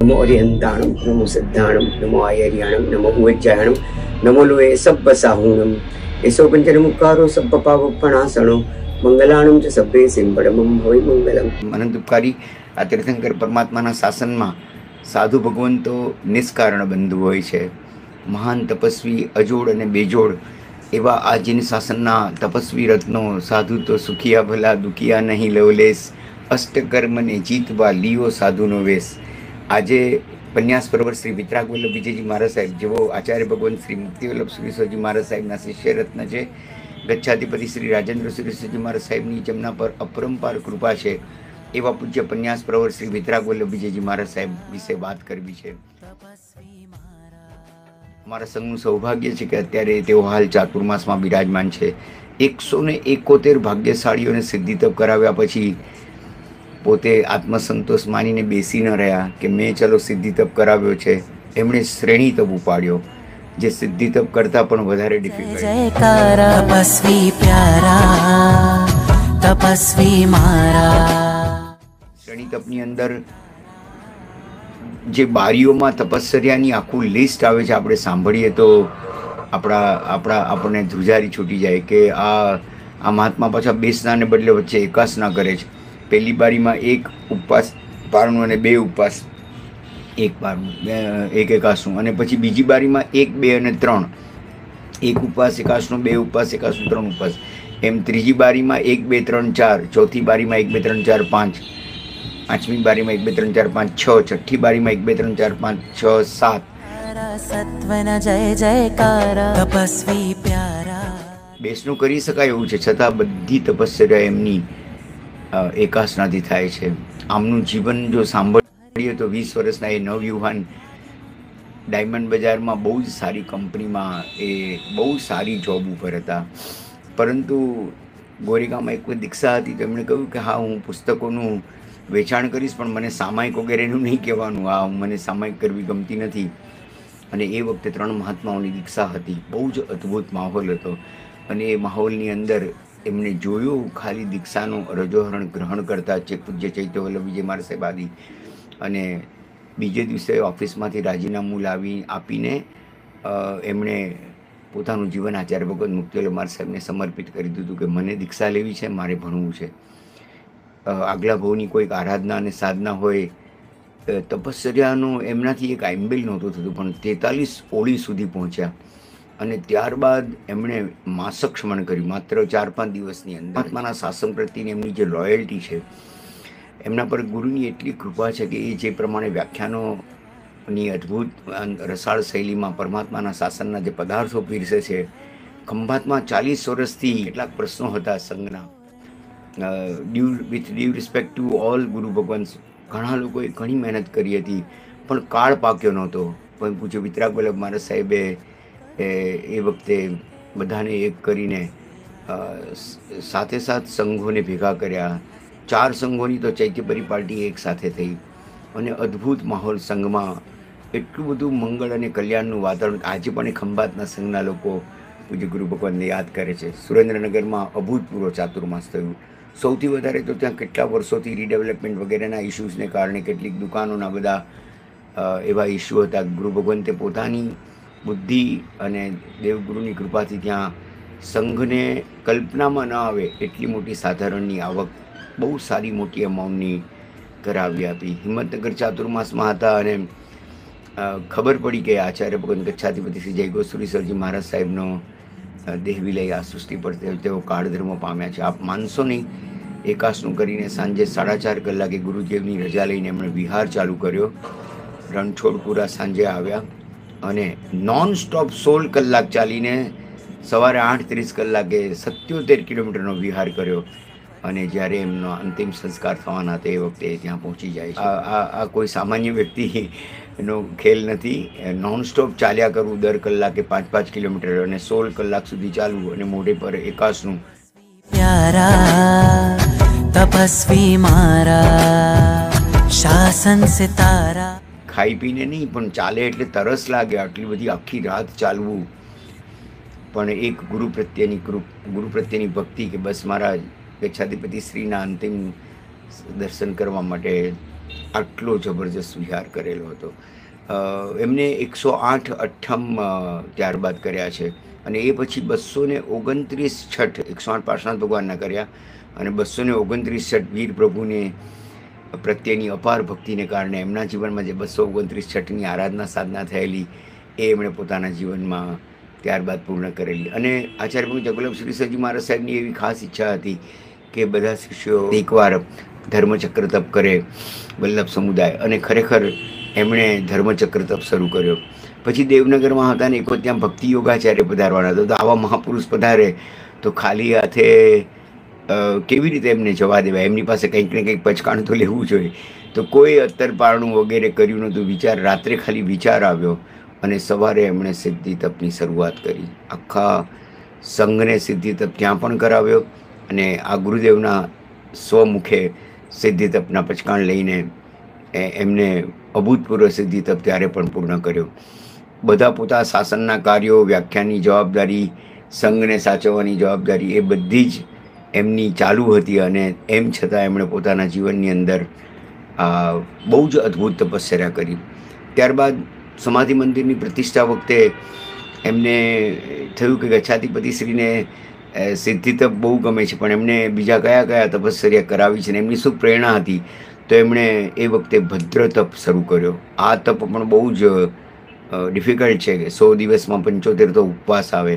અરિહંતાણમ નમો સિદ્ધાણમ નમો આયર્યાણમ નમો ઉવજ્જાયણમ નમો લોએ સબ્બ સાહુણમ એસો પંચનમુકારો સબ્બ પાવપણાસણો મંગલાણમ ચ સભ્ય સિંબળમમ હોય મંગલમ અનંત ઉપકારી આ તીર્થંકર પરમાત્માના શાસનમાં સાધુ ભગવંતો નિષ્કારણ બંધુ હોય છે. મહાન તપસ્વી અજોડ અને બેજોડ એવા આજની શાસનના તપસ્વી રત્નો સાધુ તો સુખિયા ભલા દુખિયા નહીં લવલેશ, અષ્ટકર્મને જીતવા લીઓ સાધુનો વેશ. આજે પન્યાસ પર્વત શ્રી વિતરાગ વલ્લભ વિજયજી મહારાજ સાહેબ જેવો આચાર્ય ભગવાન શ્રી મુક્તિ વલ્લભ સુરેશ્વરજી મહારાજ સાહેબના શિષ્ય રત્ન છે, ગચ્છાધિપતિ શ્રી રાજેન્દ્ર સુરેશ્વરજી મહારાજ સાહેબની જેમના પર અપરંપાર કૃપા છે, એવા પૂજ્ય પન્યાસ પ્રવર શ્રી વિતરાગ વલ્લભ વિજયજી મહારાજ સાહેબ વિશે વાત કરવી છે. મારા સંઘનું સૌભાગ્ય છે કે અત્યારે તેઓ હાલ ચાતુર્માસમાં બિરાજમાન છે. એકસો ને એકોતેર ભાગ્યશાળીઓને સિદ્ધિ તપ કરાવ્યા પછી પોતે આત્મસંતોષ માનીને બેસી ન રહ્યા કે મેં ચલો સિદ્ધિ તપ કરાવ્યો છે એમણે શ્રેણી તપ ઉપાડ્યો જે સિદ્ધિ તપ કરતાં પણ વધારે ડિફિકલ્ટ તપસ્વી પ્યારા તપસ્વી તપની અંદર જે બારીઓમાં તપશ્ચર્યાની આખું લિસ્ટ આવે છે આપણે સાંભળીએ તો આપણા આપણા આપણને ધ્રુજારી છૂટી જાય કે આ આ મહાત્મા પાછા બે બદલે વચ્ચે એકાસના કરે છે. પહેલી બારીમાં એક ઉપવાસ પારણું અને બે ઉપવાસ. એક પારણું એક એકાસું અને પછી બીજી બારીમાં એક બે અને ત્રણ. એક ઉપવાસ એકાસનું બે ઉપવાસ એકાસું ત્રણ ઉપવાસ. એમ ત્રીજી બારીમાં એક બે ત્રણ ચાર. ચોથી બારીમાં એક બે ત્રણ ચાર પાંચ. પાંચમી બારીમાં એક બે ત્રણ ચાર પાંચ છ. છઠ્ઠી બારીમાં એક બે ત્રણ ચાર પાંચ છ સાત. સત્વન જય જયકાર. તપસ્વી પ્યારા. બેસનું કરી શકાય એવું છે છતાં બધી તપસ્યા એમની એકાસનાથી થાય છે. આમનું જીવન જો સાંભળીએ તો વીસ વર્ષના એ નવયુવાન ડાયમંડ બજારમાં બહુ જ સારી કંપનીમાં એ બહુ સારી જોબ ઉપર હતા. પરંતુ ગોરેગામાં એક દીક્ષા હતી તો એમણે કહ્યું કે, હા, હું પુસ્તકોનું વેચાણ કરીશ, પણ મને સામાયિક વગેરેનું નહીં કહેવાનું. આ મને સામાયિક કરવી ગમતી નથી. અને એ વખતે ત્રણ મહાત્માઓની દીક્ષા હતી. બહુ જ અદ્ભુત માહોલ હતો. અને એ માહોલની અંદર એમણે જોયું, ખાલી દીક્ષાનું રજોહરણ ગ્રહણ કરતા છે પૂજ્ય ચૈત્ય વલ્લભ વિજય મહારાજ સાહેબ આદિ. અને બીજે દિવસે ઓફિસમાંથી રાજીનામું લાવી આપીને એમણે પોતાનું જીવન આચાર્ય ભગવત મુક્તિલો મહારાજ સાહેબને સમર્પિત કરી દીધું કે મને દીક્ષા લેવી છે, મારે ભણવું છે. આગલા ભાવની કોઈક આરાધના અને સાધના હોય તપશ્ચર્યાનું એમનાથી એક આઇમ્બેલ નહોતું થતું, પણ તેતાલીસ ઓળી સુધી પહોંચ્યા. અને ત્યારબાદ એમણે માસક્ષમણ કર્યું. માત્ર ચાર પાંચ દિવસની અંદર આત્માના શાસન પ્રત્યેની એમની જે લોયલ્ટી છે, એમના પર ગુરુની એટલી કૃપા છે કે એ જે પ્રમાણે વ્યાખ્યાનોની અદ્ભુત રસાળ શૈલીમાં પરમાત્માના શાસનના જે પદાર્થો પીરસે છે, ખંભાતમાં ચાલીસ વર્ષથી કેટલાક પ્રશ્નો હતા સંઘના. Due with due respect to all ગુરુ ભગવાન ઘણા લોકોએ ઘણી મહેનત કરી હતી, પણ કાળ પાક્યો નહોતો. પણ પૂછ્યો વિતરાગ વલ્લભ મહારાજ સાહેબે એ વખતે બધાને એક કરીને સાથે સાથ સંઘોને ભેગા કર્યા. ચાર સંઘોની તો ચૈત્યપરી પાર્ટી એક સાથે થઈ. અને અદ્ભુત માહોલ સંઘમાં એટલું બધું મંગળ અને કલ્યાણનું વાતાવરણ, આજે પણ ખંભાતના સંઘના લોકો પૂજ્ય ગુરુ ભગવાનને યાદ કરે છે. સુરેન્દ્રનગરમાં અભૂતપૂર્વ ચાતુર્માસ થયું. સૌથી વધારે તો ત્યાં કેટલા વર્ષોથી રીડેવલપમેન્ટ વગેરેના ઇસ્યુઝને કારણે કેટલીક દુકાનોના બધા એવા ઇસ્યુ હતા. ગુરુ ભગવંતે પોતાની બુદ્ધિ અને દેવગુરુની કૃપાથી ત્યાં સંઘને કલ્પનામાં ન આવે એટલી મોટી સાધારણની આવક બહુ સારી મોટી અમાઉન્ટની કરાવી આપી. હિંમતનગર ચાતુર્માસમાં હતા અને ખબર પડી કે આચાર્ય ભગવાન કચ્છાધિપતિ શ્રી જય સરજી મહારાજ સાહેબનો દેહ વિલય આ સૃષ્ટિ પર તેઓ કાળધર્મ પામ્યા છે. આપ માનશો નહીં? એકાસનું કરીને સાંજે સાડા ચાર કલાકે ગુરુદેવની રજા લઈને એમણે વિહાર ચાલુ કર્યો. રણછોડપુરા સાંજે આવ્યા. અને નોન સ્ટોપ સોળ કલાક ચાલીને સવારે આઠ ત્રીસ કલાકે સત્યોતેર કિલોમીટરનો વિહાર કર્યો. અને જ્યારે એમનો અંતિમ સંસ્કાર થવાના તે વખતે ત્યાં પહોંચી જાય આ આ કોઈ સામાન્ય વ્યક્તિનો ખેલ નથી. નોન સ્ટોપ ચાલ્યા કરવું દર કલાકે પાંચ પાંચ કિલોમીટર અને સોળ કલાક સુધી ચાલવું અને મોઢે પર એકાશનું પ્યારા, તપસ્વી મારા, શાસન સિતારા. ખાઈ પીને નહીં, પણ ચાલે એટલે તરસ લાગે આટલી બધી આખી રાત ચાલવું. પણ એક ગુરુ પ્રત્યેની ગુરુ પ્રત્યેની ભક્તિ કે બસ મારા ગચ્છાધિપતિ શ્રીના અંતિમ દર્શન કરવા માટે આટલો જબરજસ્ત વિહાર કરેલો હતો. એમને એકસો આઠ અઠ્ઠમ ત્યારબાદ કર્યા છે. અને એ પછી બસો ને ઓગણત્રીસ છઠ, એકસો આઠ પાર્શ્વનાથ ભગવાનના કર્યા. અને બસો ને ઓગણત્રીસ છઠ વીર પ્રભુને પ્રત્યેની અપાર ભક્તિને કારણે એમના જીવનમાં જે બસો ઓગણત્રીસ છઠની આરાધના સાધના થયેલી, એ એમણે પોતાના જીવનમાં ત્યારબાદ પૂર્ણ કરેલી. અને આચાર્ય જગોલમ શ્રી સજી મહારાજ સાહેબની એવી ખાસ ઈચ્છા હતી કે બધા શિષ્યો એકવાર ધર્મચક્ર તપ કરે વલ્લભ સમુદાય. અને ખરેખર એમણે ધર્મચક્ર તપ શરૂ કર્યો. પછી દેવનગરમાં હતા ને એક વખત ત્યાં ભક્તિ યોગાચાર્ય પધારવાના હતા. તો આવા મહાપુરુષ પધારે તો ખાલી હાથે કેવી રીતે એમને જવા દેવાય? એમની પાસે કંઈક ને કંઈક પચકાણું તો લેવું જોઈએ તો કોઈ અત્તરપારણું વગેરે કર્યું નહોતું. વિચાર, રાત્રે ખાલી વિચાર આવ્યો અને સવારે એમણે સિદ્ધિ તપની શરૂઆત કરી. આખા સંઘને સિદ્ધિ તપ ત્યાં પણ કરાવ્યો અને આ ગુરુદેવના સ્વમુખે સિદ્ધિ તપના પચકાણ લઈને એમને અભૂતપૂર્વ સિદ્ધિ તપ ત્યારે પણ પૂર્ણ કર્યો. બધા પોતા શાસનના કાર્યો વ્યાખ્યાની જવાબદારી, સંઘને સાચવવાની જવાબદારી એ બધી જ એમની ચાલુ હતી અને એમ છતાં એમણે પોતાના જીવનની અંદર બહુ જ અદ્ભુત તપસ્યા કરી. ત્યારબાદ સમાધિ મંદિરની પ્રતિષ્ઠા વખતે એમને થયું કે ગચ્છાધિપતિ શ્રીને સિદ્ધિ તપ બહુ ગમે છે, પણ એમને બીજા કયા કયા તપશ્ચર્યા કરાવી છે ને એમની શું પ્રેરણા હતી, તો એમણે એ વખતે ભદ્ર તપ શરૂ કર્યો. આ તપ પણ બહુ જ ડિફિકલ્ટ છે કે સો દિવસમાં પંચોતેર તો ઉપવાસ આવે.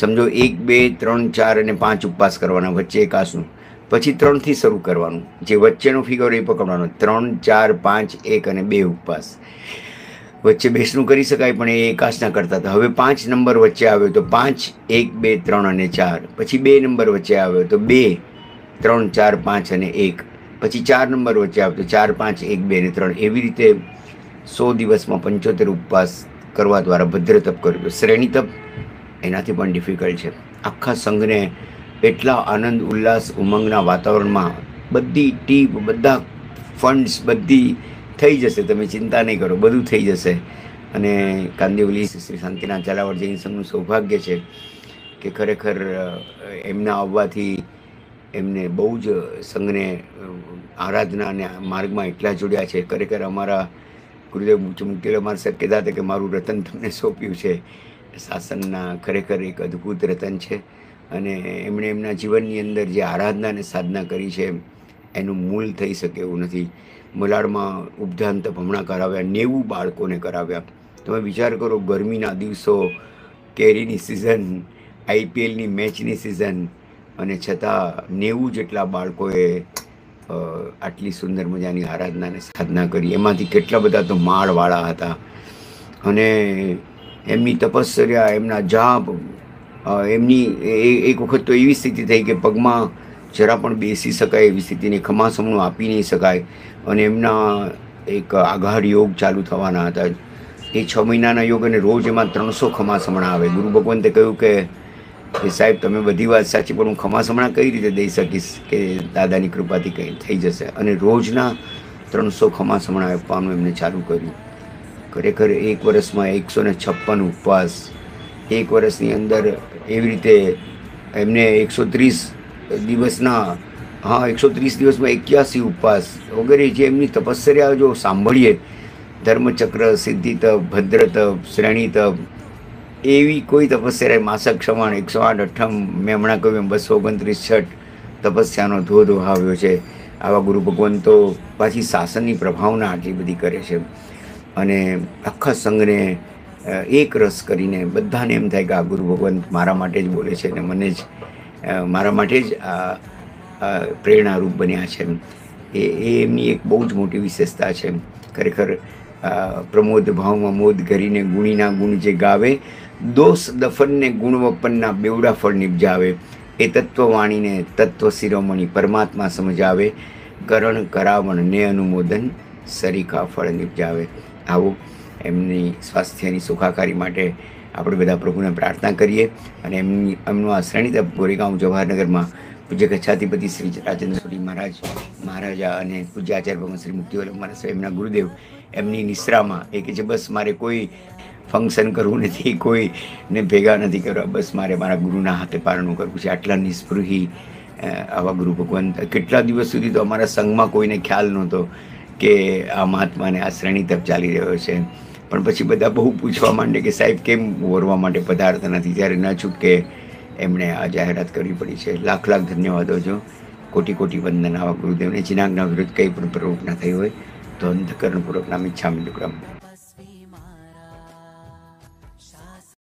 સમજો, એક, બે, ત્રણ, ચાર અને પાંચ ઉપવાસ કરવાના, વચ્ચે એક પછી ત્રણથી શરૂ કરવાનું. જે વચ્ચેનો ફિગર એ પકડવાનો. ત્રણ, ચાર, પાંચ, એક અને બે ઉપવાસ. વચ્ચે બેસણું કરી શકાય, પણ એ એકાસના કરતા હતા. હવે પાંચ નંબર વચ્ચે આવ્યો તો પાંચ, એક, બે, ત્રણ અને ચાર. પછી બે નંબર વચ્ચે આવ્યો તો બે, ત્રણ, ચાર, પાંચ અને એક. પછી ચાર નંબર વચ્ચે આવ્યો તો ચાર, પાંચ, એક, બે અને ત્રણ. એવી રીતે સો દિવસમાં પંચોતેર ઉપવાસ કરવા દ્વારા ભદ્ર તપ કર્યું. શ્રેણી તપ એનાથી પણ ડિફિકલ્ટ છે. આખા સંઘને એટલા આનંદ, ઉલ્લાસ, ઉમંગના વાતાવરણમાં બધી ટીપ બધા ફંડ્સ બધી થઈ જશે. તમે ચિંતા નહીં કરો, બધું થઈ જશે. અને કાંદિવલી શ્રી શાંતિના ઝાલાવાડ જૈન સંઘનું સૌભાગ્ય છે કે ખરેખર એમના આવવાથી એમને બહુ જ સંઘને આરાધના અને માર્ગમાં એટલા જોડ્યા છે. ખરેખર અમારા ગુરુદેવ મુક્તિલ અમારા સર કહેતા હતા કે મારું રતન તમને સોંપ્યું છે. શાસનના ખરેખર એક અદ્ભુત રતન છે. અને એમણે એમના જીવનની અંદર જે આરાધના અને સાધના કરી છે, એનું મૂળ થઈ શકે એવું નથી. મલાડમાં ઉપધાન હમણાં કરાવ્યા, નેવું બાળકોને કરાવ્યા. તમે વિચાર કરો, ગરમીના દિવસો, કેરીની સિઝન આઈપીએલની મેચની સિઝન અને છતાં નેવું જેટલા બાળકોએ આટલી સુંદર મજાની આરાધના અને સાધના કરી. એમાંથી કેટલા બધા તો માળવાળા હતા. અને એમની તપશ્ચર્યા એમના જાપ એમની એક વખત તો એવી સ્થિતિ થઈ કે પગમાં જરા પણ બેસી શકાય એવી સ્થિતિને ખમાસમણું આપી નહીં શકાય અને એમના એક આઘાર યોગ ચાલુ થવાના હતા. એ છ મહિનાના યોગ અને રોજ એમાં ત્રણસો ખમાસમણા આવે. ગુરુ ભગવંતે કહ્યું કે કે સાહેબ, તમે બધી વાત સાચી, પણ હું ખમાસમણા કઈ રીતે દઈ શકીશ? કે દાદાની કૃપાથી કંઈ થઈ જશે. અને રોજના ત્રણસો ખમાસમણા આપવાનું એમને ચાલુ કર્યું. ખરેખર એક વર્ષમાં એકસો ને છપ્પન ઉપવાસ, એક વર્ષની અંદર એવી રીતે એમને એકસો ત્રીસ દિવસના, હા, એકસો ત્રીસ દિવસમાં એક્યાસી ઉપવાસ વગેરે જે એમની તપશ્ચર્યા જો સાંભળીએ, ધર્મચક્ર સિદ્ધિ તપ ભદ્ર તપ શ્રેણી તપ એવી કોઈ તપસ્યા માસક ક્ષમણ એકસો આઠ અઠ્ઠમ મેં હમણાં કહ્યું એમ, બસો ઓગણત્રીસ છઠ તપસ્યાનો ધોધ આવ્યો છે. આવા ગુરુ ભગવંતો પાછી શાસનની પ્રભાવના આટલી બધી કરે છે. અને આખા સંઘને એક રસ કરીને બધાને એમ થાય કે આ ગુરુ ભગવંત મારા માટે જ બોલે છે અને મને જ મારા માટે જ આ પ્રેરણારૂપ બન્યા છે એ એ એમની એક બહુ જ મોટી વિશેષતા છે ખરેખર પ્રમોદ ભાવમાં મોદ કરીને ગુણીના ગુણ જે ગાવે, દોષ દફનને ગુણવપનના બેવડા ફળ નિપજાવે. એ તત્વવાણીને તત્વ શિરોમણી પરમાત્મા સમજાવે. કરણ, કરાવણ ને અનુમોદન સરીખા ફળ નિપજાવે. આવો. એમની સ્વાસ્થ્યની સુખાકારી માટે આપણે બધા પ્રભુને પ્રાર્થના કરીએ અને એમની, એમનું આ શ્રેણીત ગોરેગાંવ જવાહરનગરમાં પૂજ્ય કચ્છાધિપતિ શ્રી રાજેન્દ્ર સુરી મહારાજ, મહારાજા અને પૂજ્ય આચાર્ય ભગવાન શ્રી મુક્તિવલ્લભ મહારાજ એમના ગુરુદેવ, એમની નિશ્રામાં એ કે છે, બસ મારે કોઈ ફંક્શન કરવું નથી, કોઈને ભેગા નથી કરવા. બસ મારે મારા ગુરુના હાથે પારણું કરવું છે. આટલા નિસ્પૃહી આવા ગુરુ ભગવાન. કેટલા દિવસ સુધી તો અમારા સંઘમાં કોઈને ખ્યાલ નહોતો. કે આ મહાત્માને આ શ્રેણી તરફ ચાલી રહ્યો છે. પણ પછી બધા બહુ પૂછવા માંડે કે સાહેબ, કેમ ઓરવા માટે પદાર્થ નથી? ત્યારે ન છૂટકે એમણે આ જાહેરાત કરવી પડી છે. લાખ લાખ ધન્યવાદો છો કોટી કોટી વંદન આવા ગુરુદેવને. જીનાગના વિરુદ્ધ કંઈ પણ પ્રવૃત્તિ ના થઈ હોય તો અંધકરણપૂર્વક નામ ઈચ્છા મિલુક્રમ